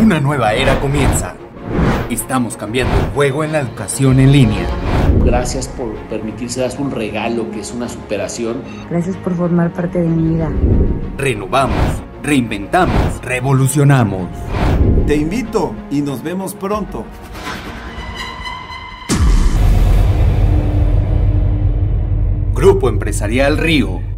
Una nueva era comienza. Estamos cambiando el juego en la educación en línea. Gracias por permitirse un regalo que es una superación. Gracias por formar parte de mi vida. Renovamos, reinventamos, revolucionamos. Te invito y nos vemos pronto. Grupo Empresarial Río.